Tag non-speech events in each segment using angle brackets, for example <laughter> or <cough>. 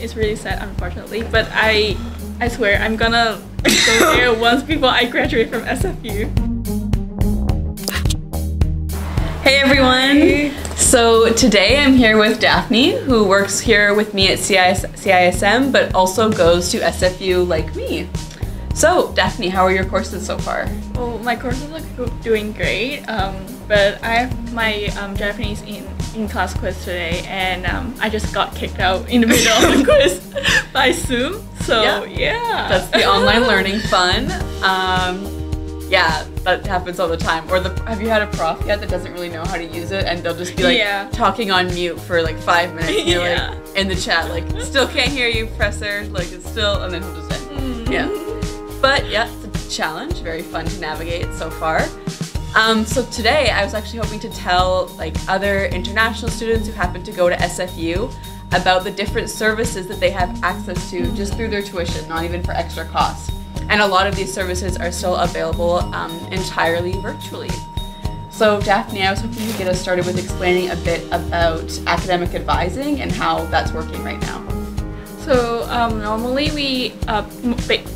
it's really sad, unfortunately. But I, I swear, I'm gonna go there <laughs> once before I graduate from SFU. Hey everyone! So today I'm here with Daphne, who works here with me at CIS, CISM, but also goes to SFU like me. So, Daphne, how are your courses so far? Oh, my courses are doing great. Um, but I have my um, Japanese in in class quiz today, and um, I just got kicked out in the middle of the <laughs> quiz by Zoom. So Yeah. yeah, That's the online learning fun. Um, yeah, that happens all the time. Or the have you had a prof yet that doesn't really know how to use it, and they'll just be like Yeah. talking on mute for like five minutes. And you're Yeah. like in the chat, like still can't hear you, professor. Like it's still, and then he'll just end. Mm. Yeah. But yeah, it's a challenge. Very fun to navigate so far. Um, so today I was actually hoping to tell like other international students who happen to go to SFU about the different services that they have access to just through their tuition, not even for extra costs. And a lot of these services are still available um, entirely virtually. So Daphne, I was hoping to get us started with explaining a bit about academic advising and how that's working right now. So um, normally we uh,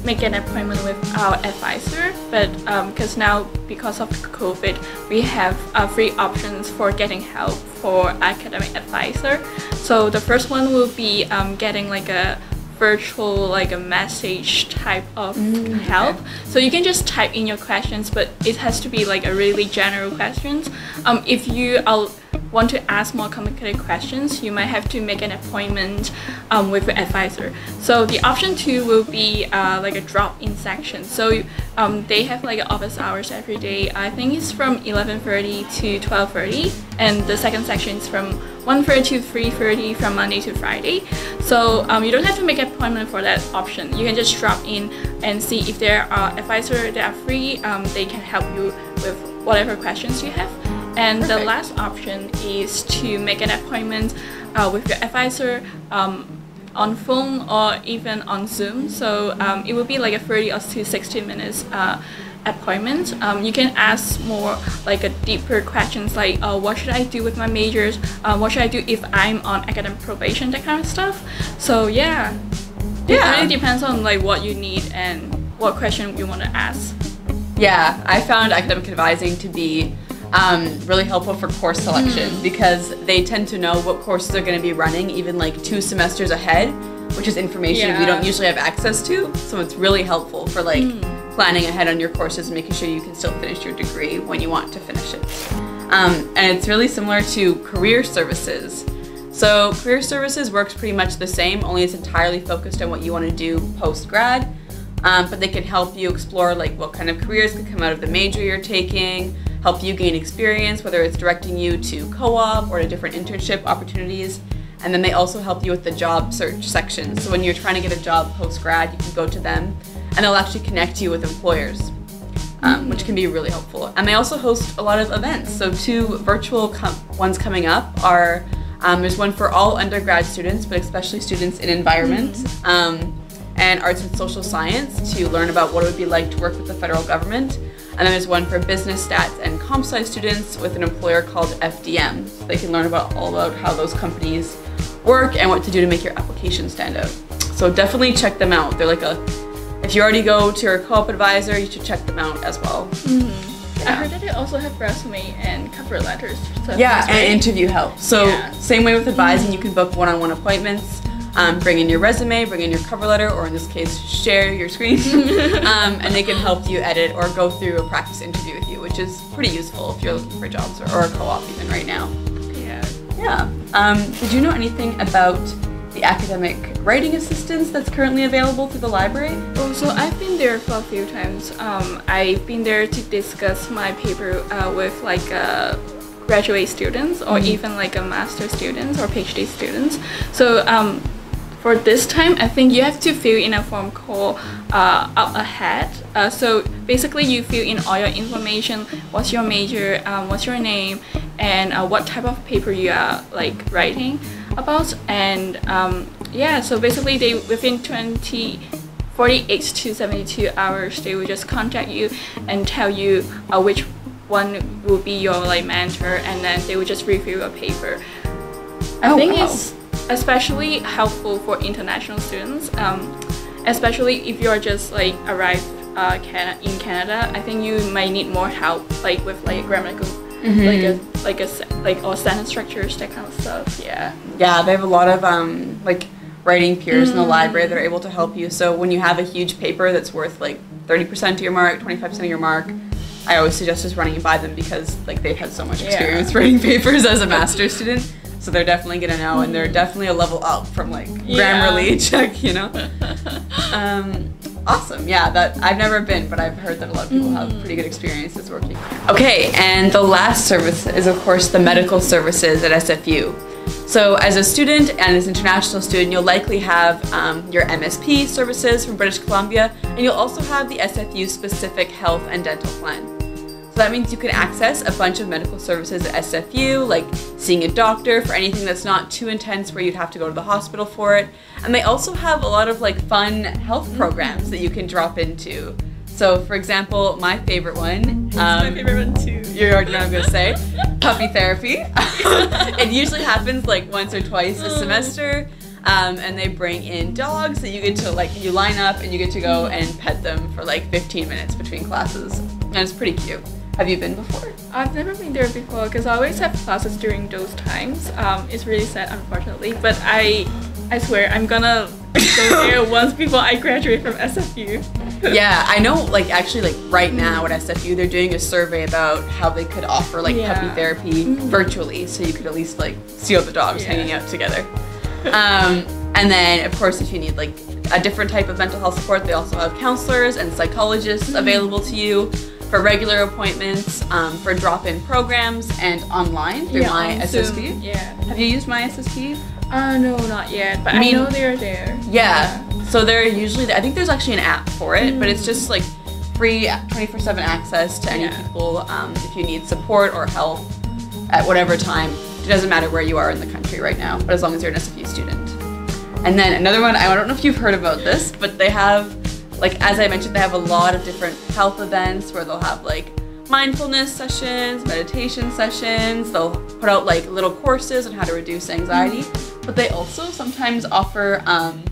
make an appointment with our advisor, but because now because of COVID, we have uh, free options for getting help for academic advisor. So the first one will be um, getting like a virtual like a message type of help. So you can just type in your questions, but it has to be like a really general questions. Um, if you are want to ask more complicated questions, you might have to make an appointment um, with your advisor. So the option two will be uh, like a drop-in section. So um, they have like office hours every day. I think it's from 11:30 to 12:30, and the second section is from 1:30 to 3:30 from Monday to Friday. So um, you don't have to make an appointment for that option. You can just drop in and see if there are advisors that are free. Um, they can help you with whatever questions you have. And the last option is to make an appointment uh, with your advisor um, on phone or even on Zoom. So um, it will be like a 30 or to 60 minutes uh, appointment. Um, you can ask more like a deeper questions like uh, what should I do with my majors? Uh, what should I do if I'm on academic probation? That kind of stuff. So yeah, it really depends on like what you need and what question you want to ask. Yeah, I found academic advising to be um, really helpful for course selection because they tend to know what courses they're going to be running even like two semesters ahead, which is information we don't usually have access to. So it's really helpful for like planning ahead on your courses and making sure you can still finish your degree when you want to finish it. Um, and it's really similar to career services. So career services works pretty much the same, only it's entirely focused on what you want to do post grad. Um, but they can help you explore like what kind of careers could come out of the major you're taking, help you gain experience, whether it's directing you to co-op or to different internship opportunities. And then they also help you with the job search section. So when you're trying to get a job post grad, you can go to them and they'll actually connect you with employers um, which can be really helpful. And they also host a lot of events. So two virtual com- ones coming up are um, there's one for all undergrad students, but especially students in environment um, and arts and social science to learn about what it would be like to work with the federal government. And then there's one for business stats and comp sci students with an employer called FDM. So they can learn about all about how those companies work and what to do to make your application stand out. So definitely check them out. They're like a if you already go to your co-op advisor, you should check them out as well. Mm-hmm. I heard that they also have resume and cover letters. So Yeah, and right. interview help. So Yeah. same way with advising, you can book one-on-one appointments. Um, bring in your resume, bring in your cover letter, or in this case, share your screen, <laughs> um, and they can help you edit or go through a practice interview with you, which is pretty useful if you're looking for jobs or, or a co-op even right now. yeah. Yeah. Um, did you know anything about the academic writing assistance that's currently available through the library? Oh, so I've been there for a few times. Um, I've been there to discuss my paper uh, with like uh, graduate students or even like a master students or PhD students. So um, for this time, I think you have to fill in a form called uh, up ahead. Uh, so basically, you fill in all your information. What's your major? Um, what's your name? And uh, what type of paper you are like writing about? And um, yeah, so basically, they within 20 48 to 72 hours they will just contact you and tell you uh, which one will be your like mentor and then they will just review your paper i Oh, think wow. it's especially helpful for international students. Um, especially if you're just like arrived uh, Canada, in Canada, I think you might need more help, like with like grammatical, like a like a like or sentence structures, that kind of stuff. Yeah. Yeah, they have a lot of um, like writing peers in the library that are able to help you. So when you have a huge paper that's worth like 30% of your mark, 25% of your mark, I always suggest just running by them because like they've had so much Yeah. experience <laughs> writing papers as a master's student. So they're definitely gonna know, and they're definitely a level up from like Yeah. Grammarly <laughs> check, you know. <laughs> Um, awesome, yeah. That I've never been, but I've heard that a lot of people have pretty good experiences working. Okay, and the last service is of course the medical services at SFU. So as a student and as an international student, you'll likely have um, your MSP services from British Columbia, and you'll also have the SFU specific health and dental plan. So that means you can access a bunch of medical services at SFU, like seeing a doctor for anything that's not too intense where you'd have to go to the hospital for it. And they also have a lot of like fun health programs that you can drop into. So for example, my favorite one, my um, favorite one too. you already know what I'm gonna say, <laughs> puppy therapy. <laughs> it usually happens like once or twice a semester. Um, and they bring in dogs that you get to like you line up and you get to go and pet them for like 15 minutes between classes and it's pretty cute have you been before I've never been there before because I always have classes during those times. Um, it's really sad, unfortunately. But I, I swear, I'm gonna go there <laughs> once before I graduate from SFU. yeah i know like actually like right now at sfu they're doing a survey about how they could offer like Yeah. puppy therapy virtually so you could at least like see all the dogs Yeah. hanging out together um, and then of course if you need like a different type of mental health support they also have counselors and psychologists Mm-hmm. available to you for regular appointments um, for drop-in programs and online through my on ssp Zoom. Yeah. have you used MySSP Uh, no, not yet. But I, mean- know they're there. Yeah. So they're usually I think there's actually an app for it, but it's Mm. just like free 24/7 access to any Yeah. people um, if you need support or help at whatever time. It doesn't matter where you are in the country right now, but as long as you're an SFU student. And then another one, I don't know if you've heard about this, but they have like as I mentioned, they have a lot of different health events where they'll have like mindfulness sessions, meditation sessions. They'll put out like little courses on how to reduce anxiety, but they also sometimes offer um,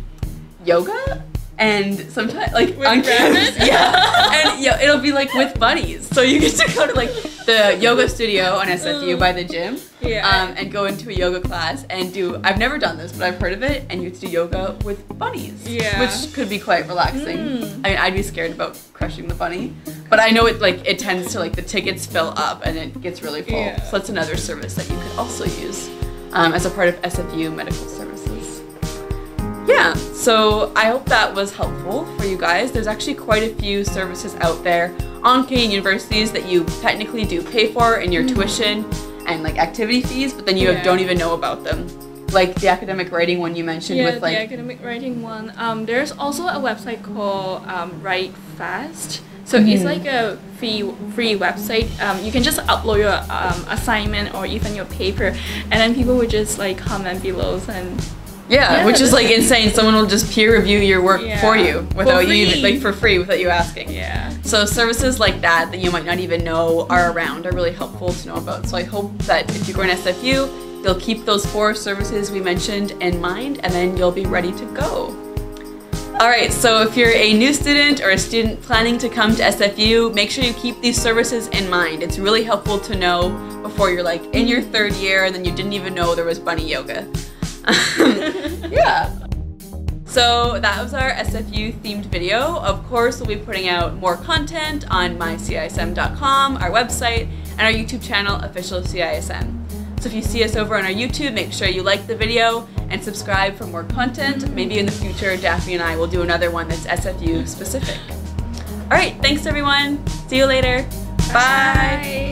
yoga and sometimes like With on campus, yeah, <laughs> and yeah, it'll be like with buddies. So you get to go to like the yoga studio on SFU by the gym, Yeah. um, and go into a yoga class and do. I've never done this, but I've heard of it, and you get to do yoga with bunnies, Yeah. which could be quite relaxing. Mm. I mean, I'd be scared about crushing the bunny, but I know it like it tends to like the tickets fill up and it gets really full. Yeah. So that's another service that you could also use um, as a part of SFU medical services. Yeah, so I hope that was helpful for you guys. There's actually quite a few services out there on Canadian universities that you technically do pay for in your tuition and like activity fees, but then you Yeah. don't even know about them. Like the academic writing one you mentioned Yeah, with like the academic writing one. Um, there's also a website called um, Write Fast. So it's like a free free website. Um, you can just upload your um, assignment or even your paper, and then people would just like comment below and Yeah, Yeah, which is like insane. Someone will just peer review your work Yeah. for you For without you even like for free without you asking. yeah. So services like that that you might not even know are around are really helpful to know about. So I hope that if you're going to SFU, you'll keep those four services we mentioned in mind and then you'll be ready to go. All right, so if you're a new student or a student planning to come to SFU, make sure you keep these services in mind. It's really helpful to know before you're like in your third year and then you didn't even know there was bunny yoga. <laughs> yeah. So that was our SFU themed video. Of course, we'll be putting out more content on mycism.com, our website, and our YouTube channel, Official CISM. So if you see us over on our YouTube, make sure you like the video and subscribe for more content. Maybe in the future, Daphne and I will do another one that's SFU specific. All right, thanks everyone. See you later. Bye. Bye.